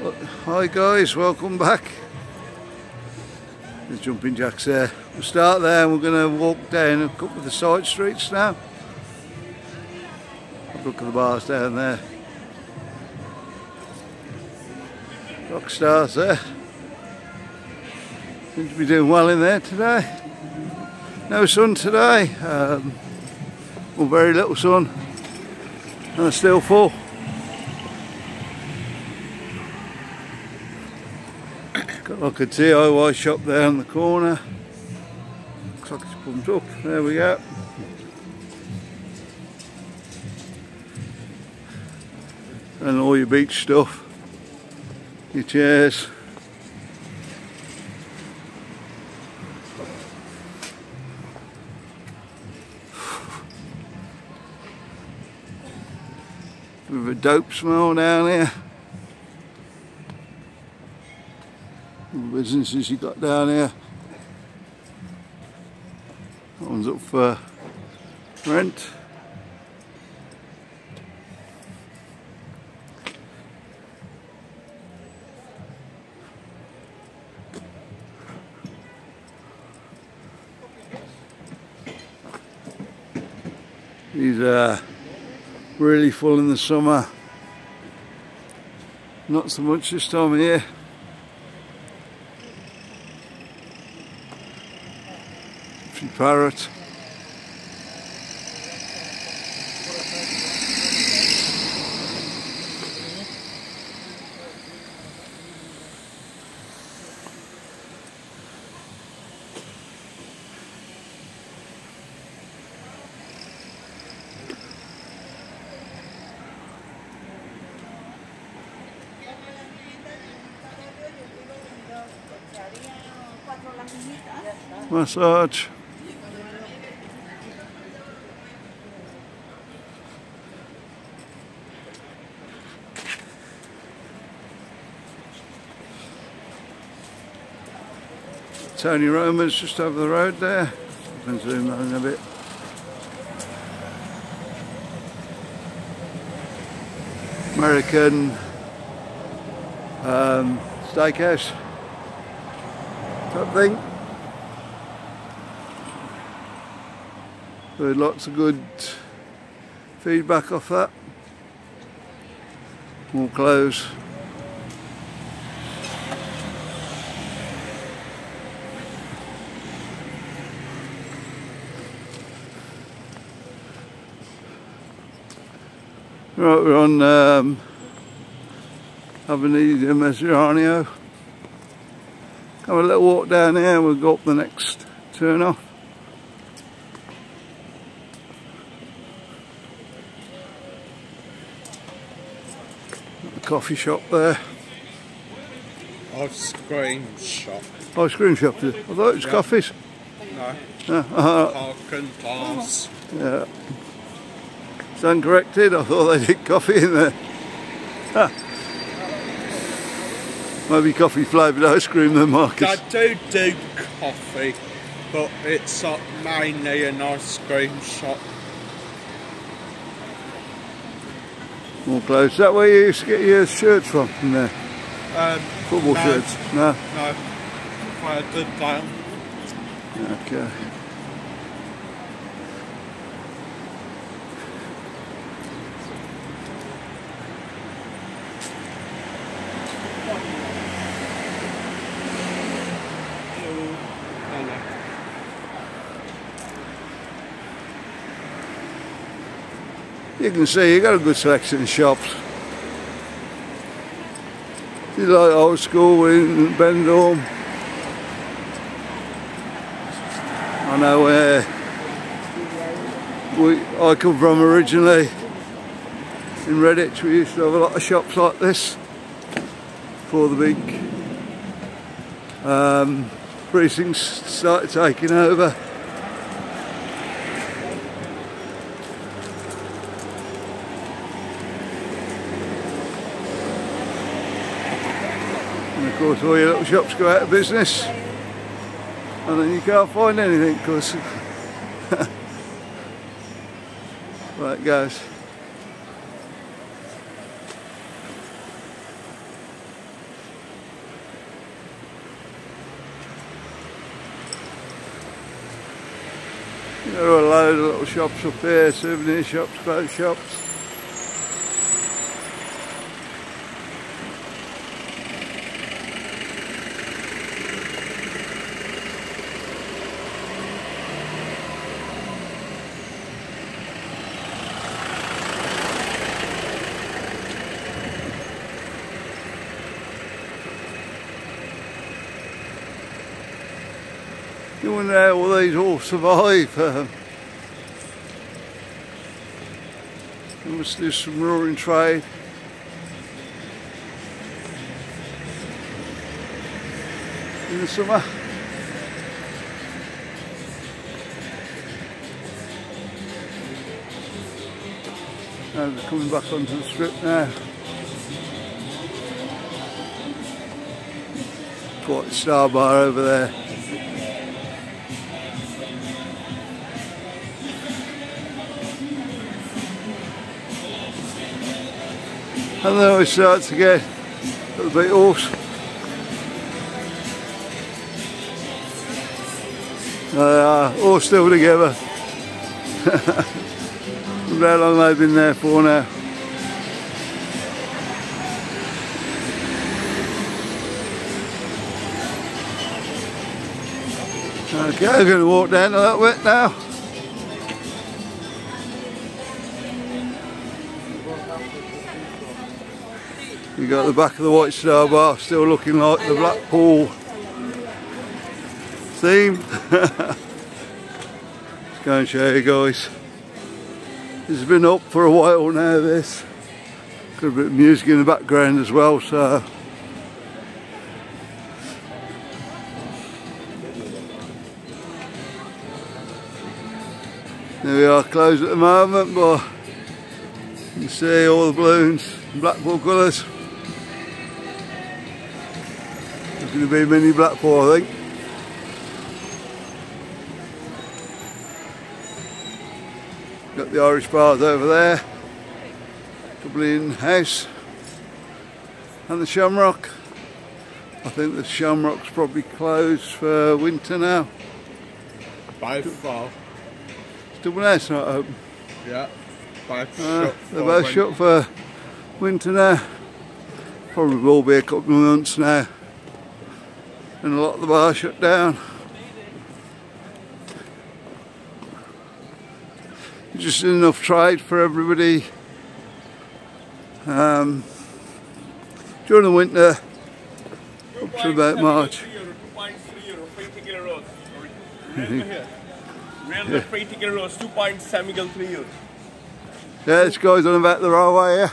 Hi guys, welcome back. The jumping jacks there. We'll start there and we're going to walk down a couple of the side streets now. Have a look at the bars down there. Rock stars there. Seem to be doing well in there today. No sun today. Um, well, very little sun. And it's still full. Got like a DIY shop there in the corner. Looks like it's pumped up. There we go. And all your beach stuff. Your chairs. With a dope smell down here. Businesses you got down here. That one's up for rent. These are really full in the summer. Not so much this time of year. Parrot. Massage. Tony Roma's just over the road there. I can zoom that in a bit. American um, steakhouse type thing. Had lots of good feedback off that. More clothes. Right, we're on um, Avenida Mediterraneo. Have a little walk down here, we'll go up the next turn off. The coffee shop there. Ice cream shop. Ice cream shop, I thought it was yeah. coffees. No. Yeah. Uh, Park and Pass. Yeah. Stand corrected, I thought they did coffee in there. Maybe coffee flavoured ice cream then, Marcus. They do do coffee, but it's uh, mainly an ice cream shop. More clothes. Is that where you used to get your shirts from, from there? Um, Football no, shirts? No? No. I did down. Okay. You can see you got a good selection of shops. You like old school in Benidorm. I know where we I come from originally. In Redditch we used to have a lot of shops like this before the big um, precincts started taking over. course all your little shops go out of business and then you can't find anything because right guys There are a load of little shops up here, souvenir shops, clothes shops. You wonder how all these all survive. Um, they must do some roaring trade. In the summer. Now they're coming back onto the strip now. White Star Bar over there. And then we start to get a bit hoarse. They are all still together. How long they've been there for now. Okay, I'm going to walk down a little bit now. You got the back of the White Star Bar still looking like the Blackpool theme. Let's go and show you guys. Has been up for a while now this. Got a bit of music in the background as well so There we are closed at the moment but you can see all the balloons Blackpool colours. Going to be a mini Blackpool I think. Got the Irish bars over there. Dublin House. And the Shamrock. I think the Shamrock's probably closed for winter now. By far. Dublin House not open. Yeah. By Uh, shut they're both when- shut for winter now. Probably will be a couple of months now. And a lot of the bar shut down. Just enough trade for everybody. Um, during the winter, up to about March. Free 2.7 euro, 3 euro. Yeah, this guy's on about the railway here.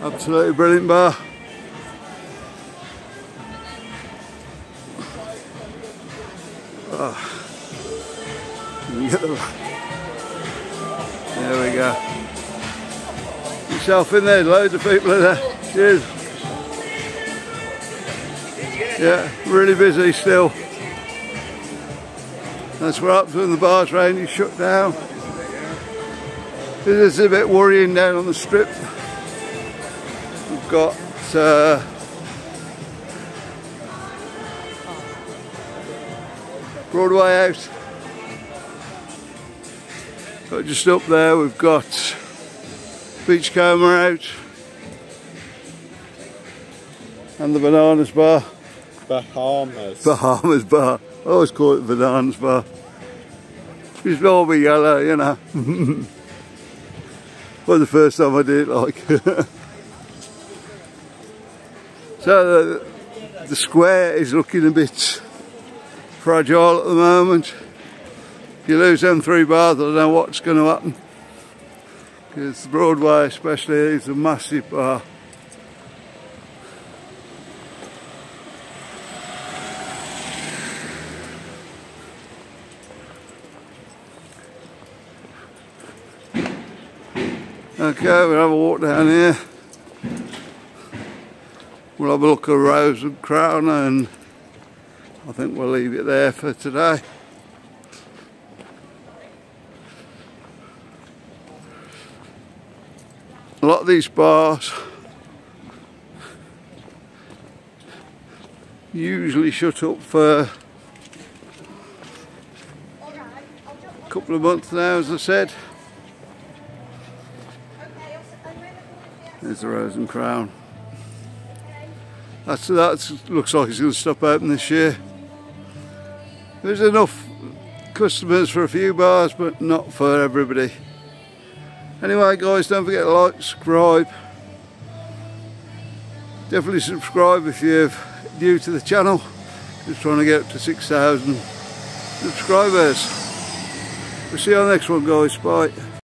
Absolutely brilliant bar. Oh. There we go. Yourself in there, loads of people in there. Cheers. Yeah, really busy still. That's what happens when the bar's you shut down. It is a bit worrying down on the strip. We've got uh, Broadway out. But just up there we've got Beachcomber out. And the Bananas Bar. Bahamas. Bahamas Bar. I always call it Bananas Bar. It's all be yellow, you know. was the first time I did it like. so the, the square is looking a bit fragile at the moment. If you lose them three bars, I don't know what's going to happen. Because Broadway especially is a massive bar. Okay, we'll have a walk down here. We'll have a look at Rose and Crown and I think we'll leave it there for today. A lot of these bars usually shut up for a couple of months now, as I said. There's the Rose and Crown. That's that looks like it's going to stop open this year. There's enough customers for a few bars, but not for everybody. Anyway, guys, don't forget to like, subscribe. Definitely subscribe if you're new to the channel. Just trying to get up to 6,000 subscribers. We'll see you on the next one, guys. Bye.